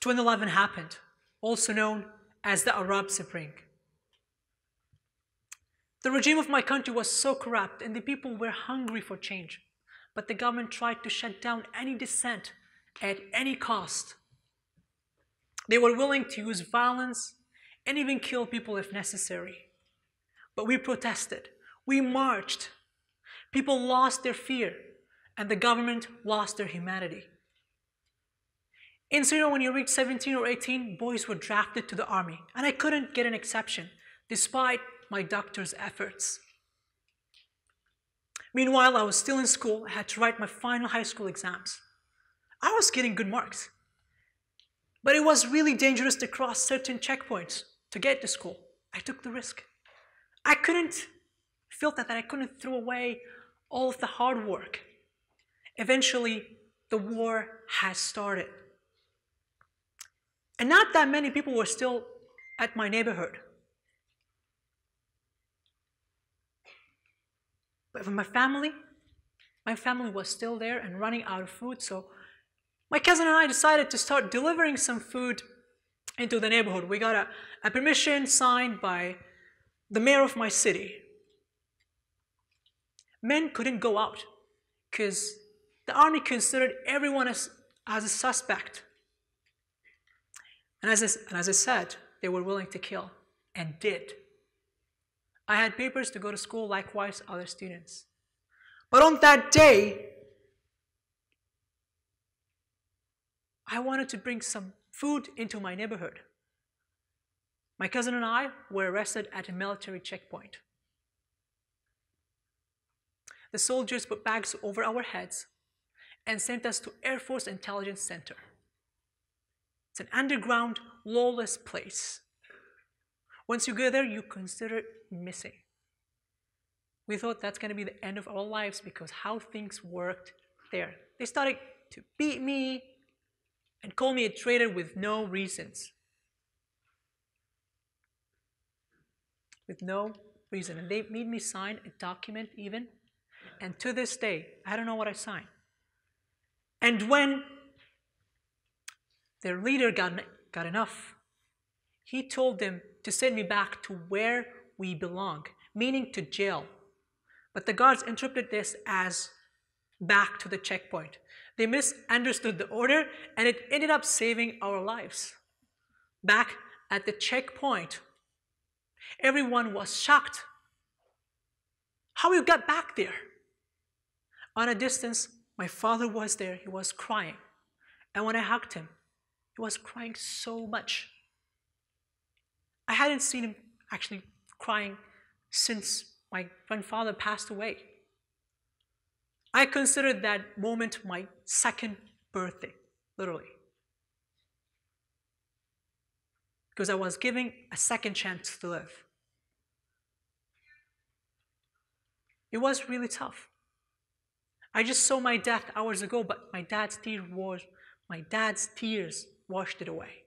of 2011 happened, also known as the Arab Spring. The regime of my country was so corrupt and the people were hungry for change, but the government tried to shut down any dissent at any cost. They were willing to use violence and even kill people if necessary. But we protested, we marched. People lost their fear, and the government lost their humanity. In Syria, when you reach 17 or 18, boys were drafted to the army, and I couldn't get an exception, despite my doctor's efforts. Meanwhile, I was still in school, I had to write my final high school exams. I was getting good marks. But it was really dangerous to cross certain checkpoints to get to school. I took the risk. I couldn't, felt that, that I couldn't throw away all of the hard work. Eventually, the war has started. And not that many people were still at my neighborhood. But for my family, my family was still there and running out of food, so my cousin and I decided to start delivering some food into the neighborhood. We got a, a permission signed by the mayor of my city. Men couldn't go out because the army considered everyone as, as a suspect. And as, I, and as I said, they were willing to kill and did. I had papers to go to school, likewise, other students. But on that day, I wanted to bring some food into my neighborhood. My cousin and I were arrested at a military checkpoint. The soldiers put bags over our heads and sent us to Air Force Intelligence Center. It's an underground, lawless place. Once you go there, you consider missing. We thought that's going to be the end of our lives because how things worked there. They started to beat me, and call me a traitor with no reasons. With no reason. And they made me sign a document even. And to this day, I don't know what I signed. And when their leader got, got enough, he told them to send me back to where we belong, meaning to jail. But the guards interpreted this as back to the checkpoint. They misunderstood the order and it ended up saving our lives. Back at the checkpoint, everyone was shocked. How we got back there? On a distance, my father was there. He was crying. And when I hugged him, was crying so much. I hadn't seen him actually crying since my grandfather passed away. I considered that moment my second birthday, literally. Because I was giving a second chance to live. It was really tough. I just saw my death hours ago, but my dad's tears was my dad's tears washed it away.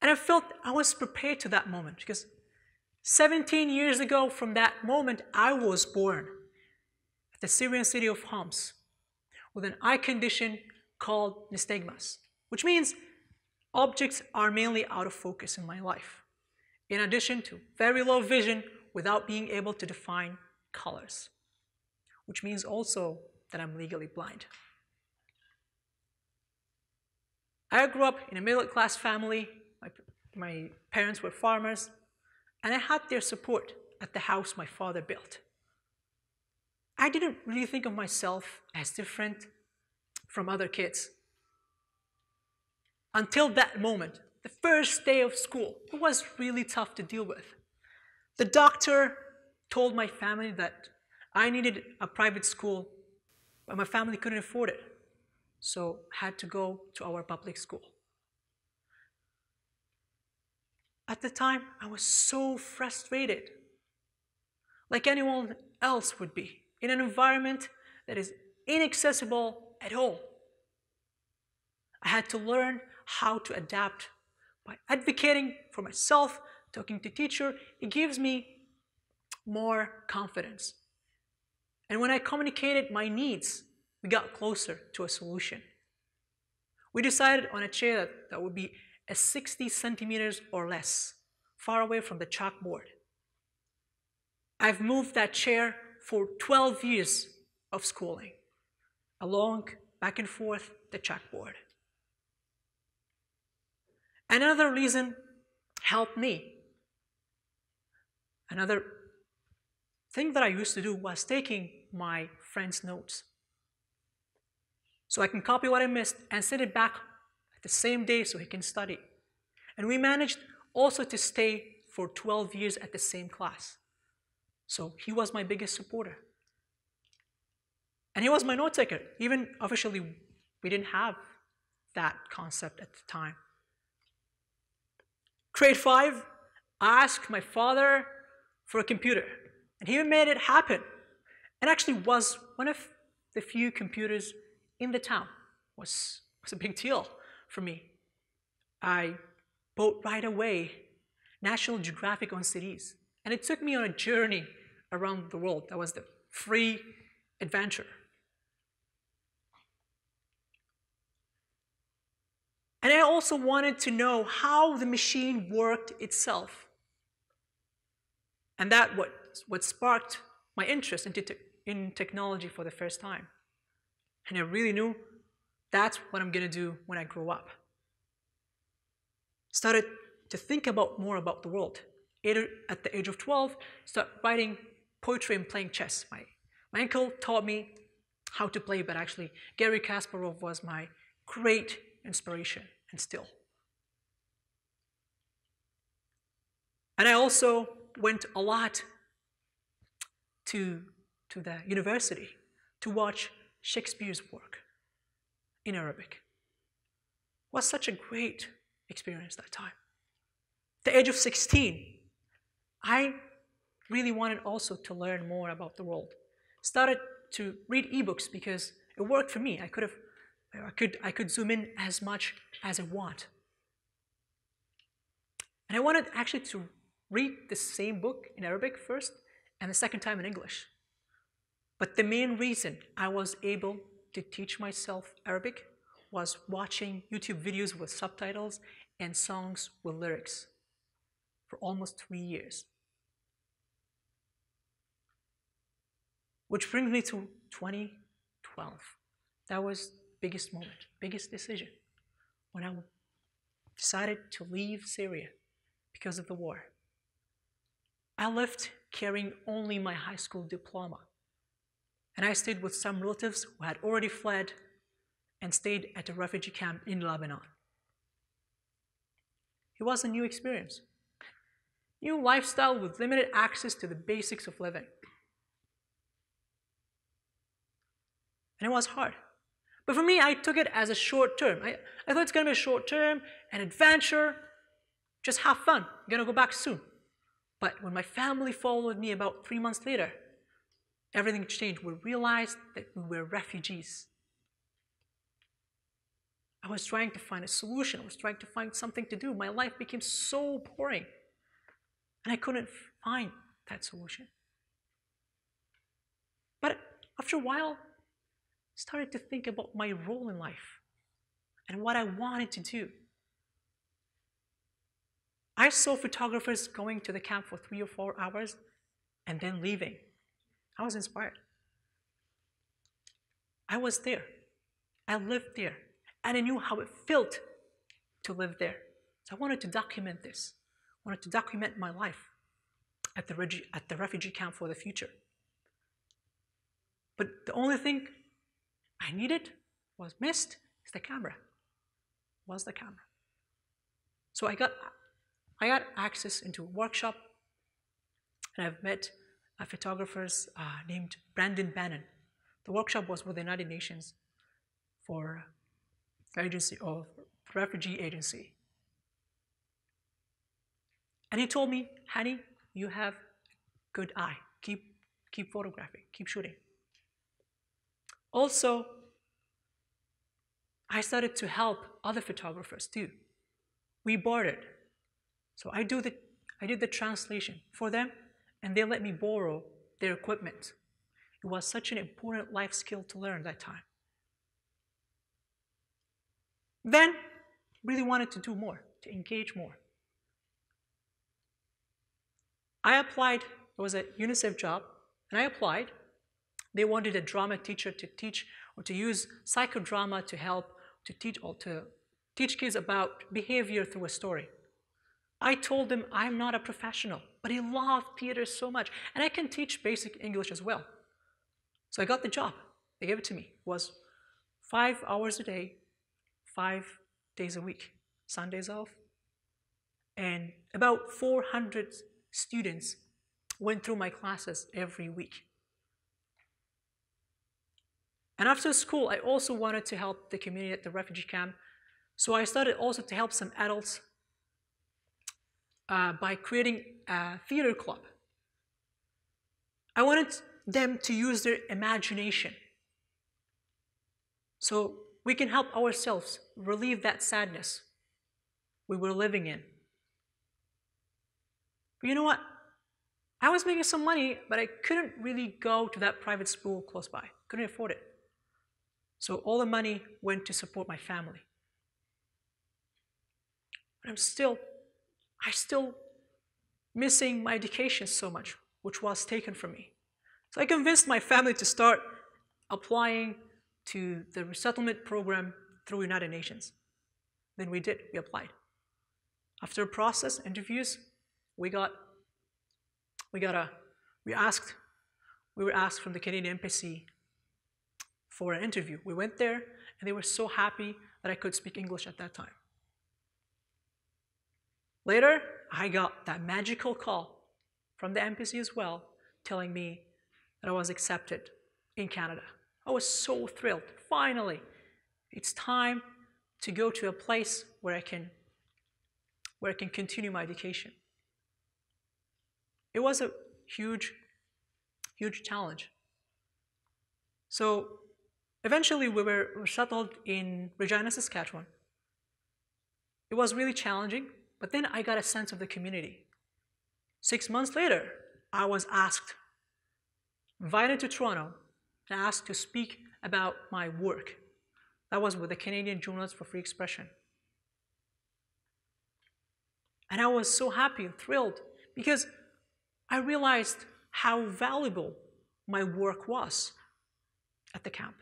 And I felt I was prepared to that moment because 17 years ago from that moment I was born at the Syrian city of Homs with an eye condition called nystagmus, which means objects are mainly out of focus in my life, in addition to very low vision without being able to define colors, which means also that I'm legally blind. I grew up in a middle class family. My, my parents were farmers, and I had their support at the house my father built. I didn't really think of myself as different from other kids. Until that moment, the first day of school, it was really tough to deal with. The doctor told my family that I needed a private school, but my family couldn't afford it, so had to go to our public school. At the time, I was so frustrated, like anyone else would be in an environment that is inaccessible at all. I had to learn how to adapt by advocating for myself, talking to teacher, it gives me more confidence. And when I communicated my needs, we got closer to a solution. We decided on a chair that would be a 60 centimeters or less, far away from the chalkboard. I've moved that chair for 12 years of schooling, along, back and forth, the chalkboard. Another reason helped me. Another thing that I used to do was taking my friend's notes. So I can copy what I missed and send it back at the same day so he can study. And we managed also to stay for 12 years at the same class. So he was my biggest supporter. And he was my note taker. Even officially, we didn't have that concept at the time. Grade 5, I asked my father for a computer, and he made it happen. And actually was one of the few computers in the town. was was a big deal for me. I bought right away National Geographic on CDs, and it took me on a journey around the world. That was the free adventure. And I also wanted to know how the machine worked itself. And that what, what sparked my interest into te in technology for the first time. And I really knew that's what I'm to do when I grow up. Started to think about more about the world. At the age of 12, started writing poetry and playing chess. My, my uncle taught me how to play, but actually Garry Kasparov was my great inspiration and still. And I also went a lot to, to the university to watch Shakespeare's work in Arabic. Was such a great experience that time. The age of 16, I really wanted also to learn more about the world. Started to read ebooks because it worked for me. I could have I could I could zoom in as much as I want. And I wanted actually to read the same book in Arabic first and the second time in English. But the main reason I was able to teach myself Arabic was watching YouTube videos with subtitles and songs with lyrics for almost three years. Which brings me to 2012. That was biggest moment, biggest decision when I decided to leave Syria because of the war. I left carrying only my high school diploma and I stayed with some relatives who had already fled and stayed at a refugee camp in Lebanon. It was a new experience. New lifestyle with limited access to the basics of living. And it was hard. But for me, I took it as a short term. I, I thought it's going to be a short term, an adventure, just have fun. I'm going to go back soon. But when my family followed me about three months later, everything changed. We realized that we were refugees. I was trying to find a solution. I was trying to find something to do. My life became so boring. And I couldn't find that solution. But after a while, I started to think about my role in life and what I wanted to do. I saw photographers going to the camp for three or four hours and then leaving. I was inspired. I was there. I lived there. And I knew how it felt to live there. So I wanted to document this. I wanted to document my life at the, at the refugee camp for the future. But the only thing I needed was missed is the camera. Was the camera. So I got I got access into a workshop and I've met uh, named Brendan Bannon. The workshop was with the United Nations for agency of refugee agency. And he told me, Hani, you have good eye. Keep, keep photographing, keep shooting. Also, I started to help other photographers too. We bartered. So I, do the, I did the translation for them, and they let me borrow their equipment. It was such an important life skill to learn that time. Then, really wanted to do more, to engage more. I applied, it was a UNICEF job, and I applied. They wanted a drama teacher to teach or to use psychodrama to help to teach or to teach kids about behavior through a story. I told them I'm not a professional, but I love theater so much, and I can teach basic English as well. So I got the job. They gave it to me. It was five hours a day, five days a week, Sundays off. And about 400 students went through my classes every week. And after school, I also wanted to help the community at the refugee camp. So I started also to help some adults uh, by creating a theater club. I wanted them to use their imagination. So we can help ourselves relieve that sadness we were living in. But you know what? I was making some money, but I couldn't really go to that private school close by. Couldn't afford it. So all the money went to support my family. But I'm still, I still missing my education so much, which was taken from me. So I convinced my family to start applying to the resettlement program through United Nations. Then we did, we applied. After a process, interviews, we got, we got a, we asked, we were asked from the Canadian Embassy for an interview. We went there, and they were so happy that I could speak English at that time. Later, I got that magical call from the embassy as well, telling me that I was accepted in Canada. I was so thrilled. Finally, it's time to go to a place where I can where I can continue my education. It was a huge, huge challenge. So Eventually, we were settled in Regina, Saskatchewan. It was really challenging, but then I got a sense of the community. Six months later, I was asked, invited to Toronto, and asked to speak about my work. That was with the Canadian Journalists for Free Expression. And I was so happy and thrilled because I realized how valuable my work was at the camp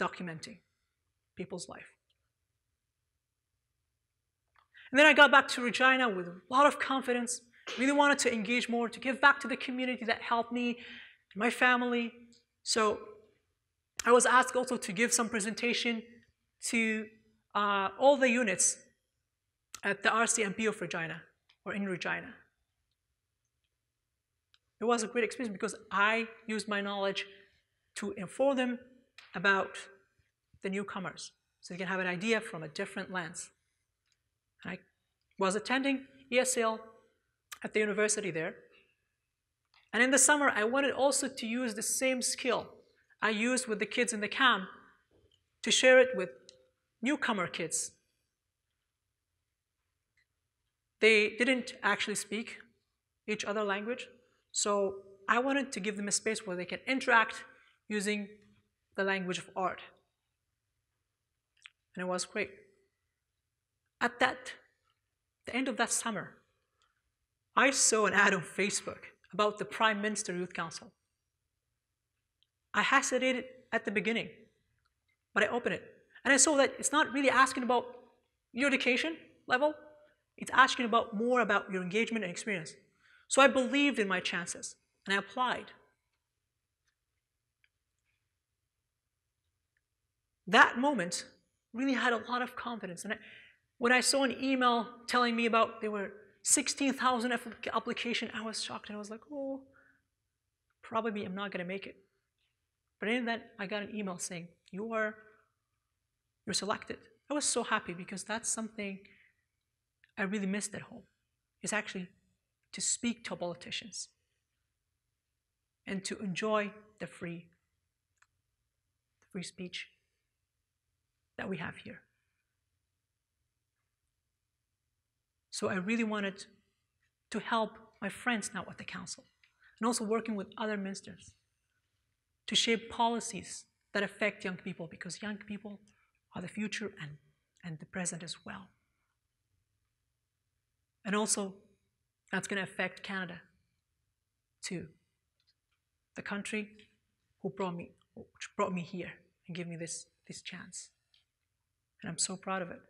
documenting people's life. And then I got back to Regina with a lot of confidence, really wanted to engage more, to give back to the community that helped me, my family. So I was asked also to give some presentation to uh, all the units at the RCMP of Regina, or in Regina. It was a great experience because I used my knowledge to inform them about the newcomers so they can have an idea from a different lens. Was attending ESL at the university there. And in the summer, I wanted also to use the same skill I used with the kids in the camp to share it with newcomer kids. They didn't actually speak each other language, so I wanted to give them a space where they can interact using the language of art. And it was great. At that, the end of that summer, I saw an ad on Facebook about the Prime Minister Youth Council. I hesitated at the beginning, but I opened it. And I saw that it's not really asking about your education level, it's asking about more about your engagement and experience. So I believed in my chances and I applied. that moment really had a lot of confidence. And I, when I saw an email telling me about there were 16,000 application, I was shocked and I was like, oh, probably I'm not going to make it. But in that, I got an email saying, you are, you're selected. I was so happy because that's something I really missed at home, is actually to speak to politicians and to enjoy the free, the free speech that we have here. So I really wanted to help my friends now at the council and also working with other ministers to shape policies that affect young people because young people are the future and and the present as well. And also, that's going to affect Canada too. The country who brought me, which brought me here and gave me this, this chance. And I'm so proud of it.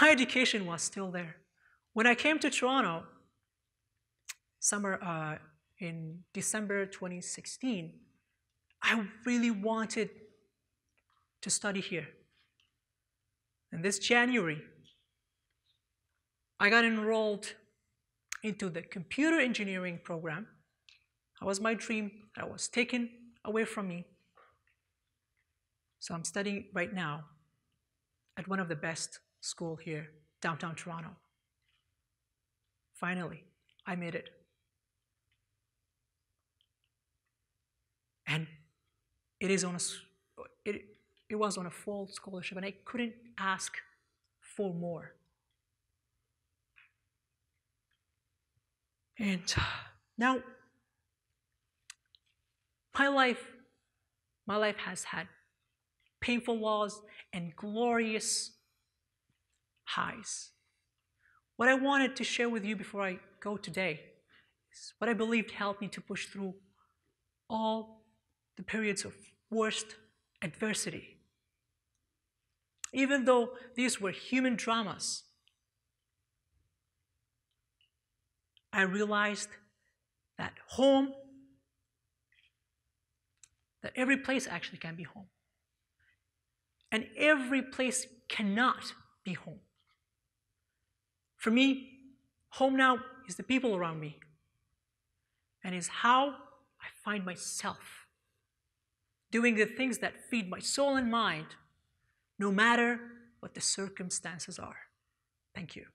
My education was still there. When I came to Toronto, summer uh, in December 2016, I really wanted to study here. And this January, I got enrolled into the computer engineering program. That was my dream. That was taken away from me. So I'm studying right now at one of the best school here, downtown Toronto. Finally, I made it. And it is on a, it, it was on a full scholarship, and I couldn't ask for more. And now, my life, my life has had painful lows and glorious highs. What I wanted to share with you before I go today is what I believed helped me to push through all the periods of worst adversity. Even though these were human dramas, I realized that home, that every place actually can be home. And every place cannot be home. For me, home now is the people around me and is how I find myself doing the things that feed my soul and mind, no matter what the circumstances are. Thank you.